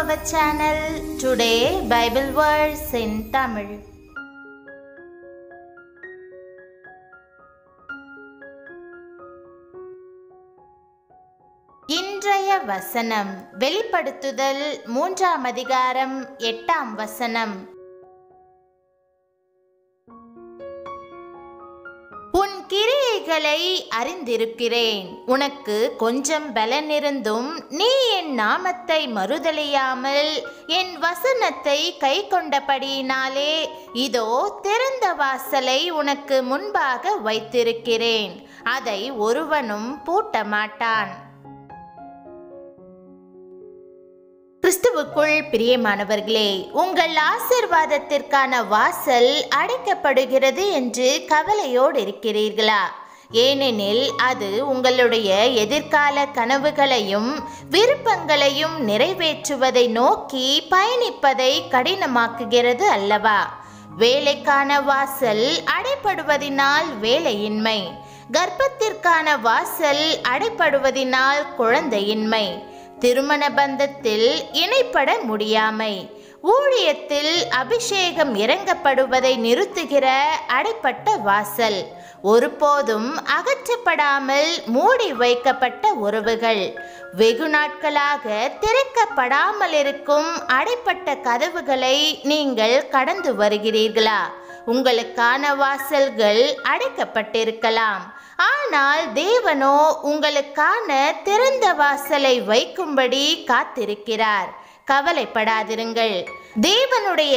channel. Today, Bible verse in Tamil. இன்றைய வசனம் வெளிப்படுத்துதல் மூன்றாம் அதிகாரம் எட்டாம் வசனம் உன் கிரி கிரியைகளை அறிந்திருக்கிறேன். உனக்கு கொஞ்சம் பலனிருந்தும் நீ என் நாமத்தை மறுதலியாமல் என் வசனத்தை கை கொண்டபடியினாலே இதோ திறந்த வாசலை உனக்கு முன்பாக வைத்திருக்கிறேன். அதை ஒருவனும் பூட்ட மாட்டான் கிறிஸ்துவுக்குள் பிரியமானவர்களே உங்கள் ஆசிர்வாதத்திற்கான வாசல் அடைக்கப்படுகிறது என்று கவலையோடு இருக்கிறீர்களா? ஏனெனில் அது உங்களுடைய எதிர்கால கனவுகளையும் விருப்பங்களையும் நிறைவேற்றுவதை நோக்கி பயணிப்பதை கடினமாக்குகிறது அல்லவா? வேலைக்கான வாசல் அடைப்படுவதினால் வேலையின்மை. கர்ப்பத்திற்கான வாசல் அடைப்படுவதினால் குழந்தையின்மை. திருமண பந்தத்தில் இணைப்பட முடியாமை. ஊழியத்தில் அபிஷேகம் இறங்கப்படுவதை நிறுத்துகிற அடைப்பட்ட வாசல். ஒருபோதும் அகற்றப்படாமல் மூடி வைக்கப்பட்ட உறவுகள். வெகு நாட்களாக திறக்கப்படாமல் இருக்கும் அடைப்பட்ட கதவுகளை நீங்கள் கடந்து வருகிறீர்களா? உங்களுக்கான வாசல்கள் அடைக்கப்பட்டிருக்கலாம். ஆனால் தேவனோ உங்களுக்கான திறந்த வாசலை வைக்கும்படி காத்திருக்கிறார். கவலைப்படாதிருங்கள். தேவனுடைய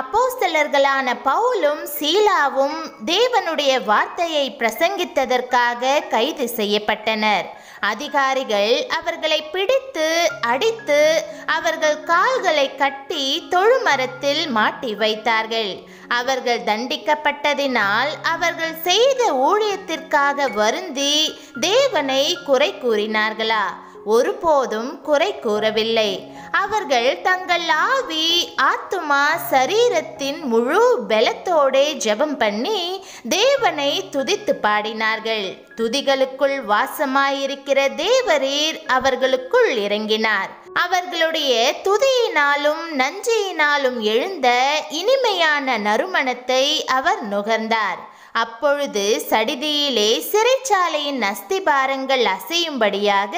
அப்போஸ்தலர்களான பவுலும் சீலாவும் தேவனுடைய வார்த்தையை பிரசங்கித்ததற்காக கைது செய்யப்பட்டனர். அதிகாரிகள் அவர்களை பிடித்து அடித்து அவர்கள் கால்களை கட்டி தொழுமரத்தில் மாட்டி வைத்தார்கள். அவர்கள் தண்டிக்கப்பட்டதினால் அவர்கள் செய்த ஊழியத்திற்காக வருந்தி தேவனை குறை கூறினார்களா? ஒருபோதும் குறை கூறவில்லை. அவர்கள் தங்கள் ஆவி ஆத்துமா சரீரத்தின் முழு பலத்தோடே ஜெபம் பண்ணி தேவனை துதித்து பாடினார்கள். துதிகளுக்குள் வாசமாயிருக்கிற தேவரீர் அவர்களுக்குள் இறங்கினார். அவர்களுடைய துதியினாலும் நஞ்சையினாலும் எழுந்த இனிமையான நறுமணத்தை அவர் நுகர்ந்தார். அப்பொழுது சடிதியிலே சிறைச்சாலையின் அஸ்திபாரங்கள் அசையும்படியாக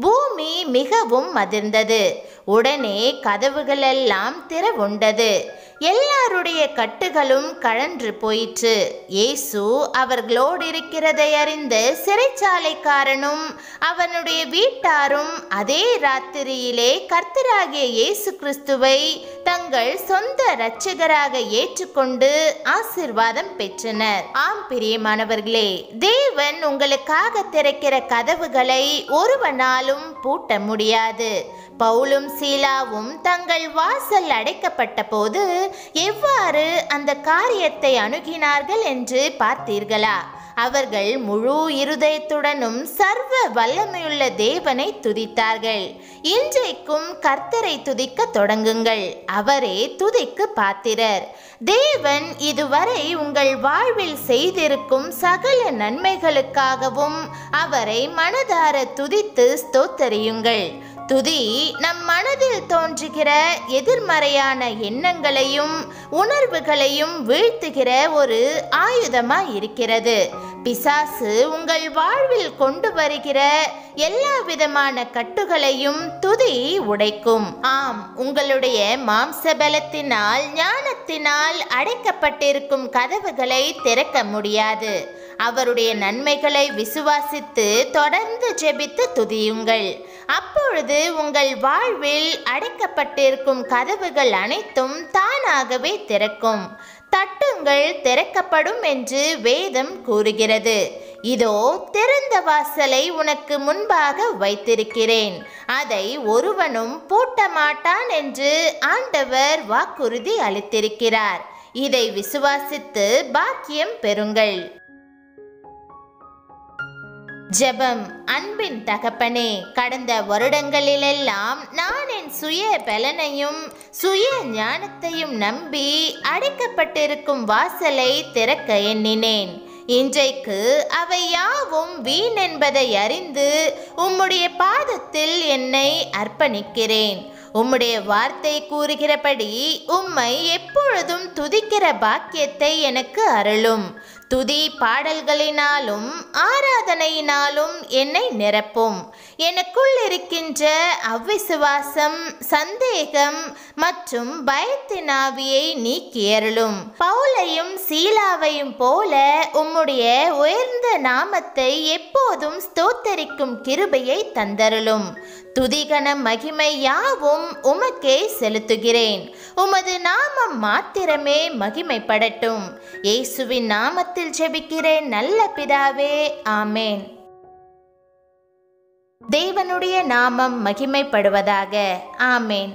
பூமி மிகவும் அதிர்ந்தது. உடனே கதவுகளெல்லாம் திறவுண்டது. எல்லாருடைய கட்டுகளும் கழன்று போயிற்று. இயேசு அவர்களோடு இருக்கிறதை அறிந்து சிறைச்சாலைக்காரனும் அவனுடைய வீட்டாரும் அதே ராத்திரியிலே கர்த்தராகிய இயேசு கிறிஸ்துவை தங்கள் சொந்த இரட்சகராக ஏற்றுக்கொண்டு ஆசிர்வாதம் பெற்றனர். ஆம் பிரியமானவர்களே தேவன் உங்களுக்காக திறக்கிற கதவுகளை ஒருவனாலும் பூட்ட முடியாது. பவுலும் சீலாவும் தங்கள் வாசல் அடைக்கப்பட்ட போது எவ்வாறு அந்த காரியத்தை அணுகினார்கள் என்று பார்த்தீர்களா? அவர்கள் முழு இருதயத்துடனும் சர்வ வல்லமையுள்ள தேவனை துதித்தார்கள். இன்றைக்கும் கர்த்தரை துதிக்க தொடங்குங்கள். அவரே துதிக்கு பாத்திரர். தேவன் இதுவரை உங்கள் வாழ்வில் செய்திருக்கும் சகல நன்மைகளுக்காகவும் அவரை மனதார துதித்து ஸ்தோத்தரியுங்கள். துதி நம் மனதில் தோன்றுகிற எதிர்மறையான எண்ணங்களையும் உணர்வுகளையும் வீழ்த்துகிற ஒரு ஆயுதமாக இருக்கிறது பிசாசு உங்கள் வாழ்வில் கொண்டு வருகிற எல்லா விதமான கட்டுகளையும் துதி உடைக்கும். ஆம் உங்களுடைய மாம்ச பலத்தினால் ஞானத்தினால் அடைக்கப்பட்டிருக்கும் கதவுகளை திறக்க முடியாது. அவருடைய நன்மைகளை விசுவாசித்து தொடர்ந்து ஜெபித்து துதியுங்கள். அப்பொழுது உங்கள் வாழ்வில் அடைக்கப்பட்டிருக்கும் கதவுகள் அனைத்தும் தானாகவே திறக்கும். தட்டுங்கள் திறக்கப்படும் என்று வேதம் கூறுகிறது. இதோ திறந்த வாசலை உனக்கு முன்பாக வைத்திருக்கிறேன். அதை ஒருவனும் பூட்ட மாட்டான் என்று ஆண்டவர் வாக்குறுதி அளித்திருக்கிறார். இதை விசுவாசித்து பாக்கியம் பெறுங்கள். ஜெபம் அன்பின் தகப்பனே கடந்த வருடங்களிலெல்லாம் நான் என் சுய பலனையும் சுய ஞானத்தையும் நம்பி அடைக்கப்பட்டிருக்கும் வாசலை திறக்க எண்ணினேன். இன்றைக்கு அவை யாவும் வீண் என்பதை அறிந்து உம்முடைய பாதத்தில் என்னை அர்ப்பணிக்கிறேன். உம்முடைய வார்த்தை கூறுகிறபடி உம்மை எப்பொழுதும் துதிக்கிற பாக்கியத்தை எனக்கு அருளும். துதி பாடல்களினாலும் ஆராதனையினாலும் என்னை நிரப்பும். எனக்குள் இருக்கின்ற அவ்விசுவாசம் சந்தேகம் மற்றும் பயத்தின் ஆவியை நீக்கியருளும் பவுலையும் சீலாவையும் போல உம்முடைய உயர்ந்த நாமத்தை எப்போதும் ஸ்தோத்தரிக்கும் கிருபையை தந்தருளும். துதிகன மகிமை யாவும் உமக்கே செலுத்துகிறேன். உமது நாமம் மாத்திரமே மகிமைப்படட்டும். இயேசுவின் நாமத்தில் ஜெபிக்கிறேன் நல்ல பிதாவே ஆமேன். தேவனுடைய நாமம் மகிமைப்படுவதாக ஆமேன்.